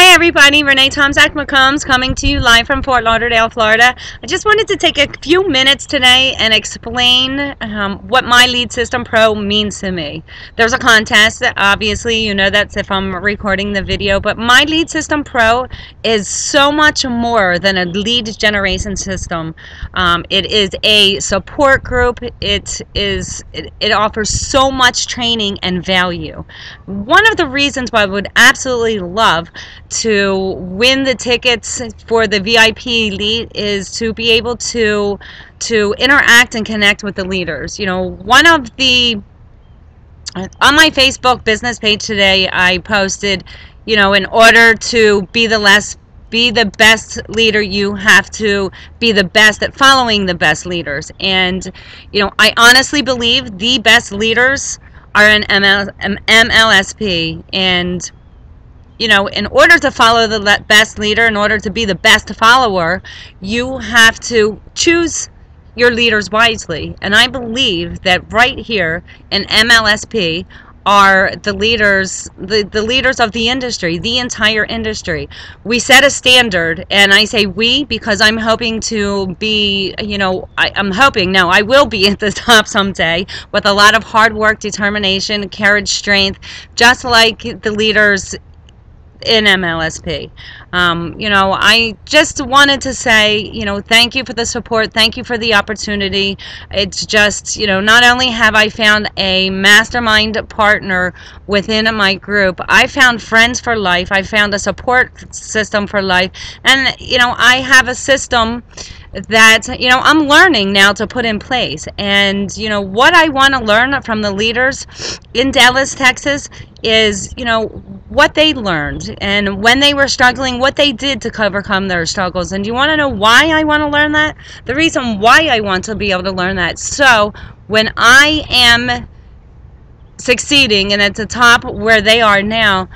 Hi everybody, Renee Tomczak McCombs coming to you live from Fort Lauderdale, Florida. I just wanted to take a few minutes today and explain um, what my Lead System Pro means to me. There's a contest, that obviously, you know that's if I'm recording the video, but my Lead System Pro is so much more than a lead generation system. Um, it is a support group. It is it, it offers so much training and value. One of the reasons why I would absolutely love to win the tickets for the VIP elite is to be able to to interact and connect with the leaders. You know, one of the on my Facebook business page today, I posted, you know, in order to be the less be the best leader you have to be the best at following the best leaders and you know i honestly believe the best leaders are in ML, mlsp and you know, in order to follow the best leader, in order to be the best follower, you have to choose your leaders wisely. And I believe that right here in MLSP are the leaders the, the leaders of the industry the entire industry we set a standard and i say we because i'm hoping to be you know I, i'm hoping no i will be at the top someday with a lot of hard work determination courage strength just like the leaders in MLSP. Um, you know, I just wanted to say, you know, thank you for the support. Thank you for the opportunity. It's just, you know, not only have I found a mastermind partner within my group, I found friends for life. I found a support system for life. And, you know, I have a system that you know I'm learning now to put in place and you know what I want to learn from the leaders in Dallas Texas is you know what they learned and when they were struggling what they did to overcome their struggles. And do you want to know why I want to learn that? The reason why I want to be able to learn that. So when I am succeeding and at the top where they are now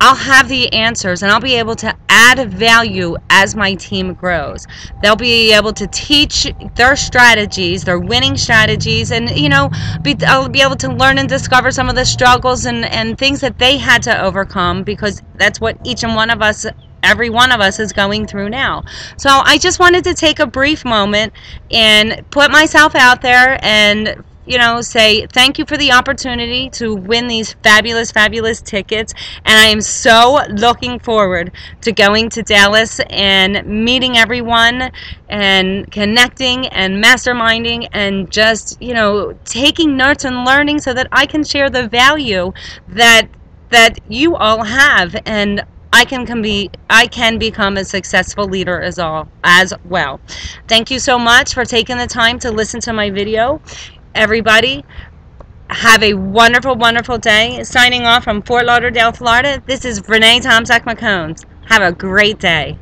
I'll have the answers and I'll be able to add value as my team grows. They'll be able to teach their strategies, their winning strategies, and you know, be, I'll be able to learn and discover some of the struggles and, and things that they had to overcome because that's what each and one of us every one of us is going through now. So I just wanted to take a brief moment and put myself out there and you know, say thank you for the opportunity to win these fabulous, fabulous tickets. And I am so looking forward to going to Dallas and meeting everyone and connecting and masterminding and just, you know, taking notes and learning so that I can share the value that that you all have and I can, can be I can become a successful leader as all as well. Thank you so much for taking the time to listen to my video everybody. Have a wonderful, wonderful day. Signing off from Fort Lauderdale, Florida, this is Renee Tomczak McCombs. Have a great day.